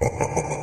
ha ha ha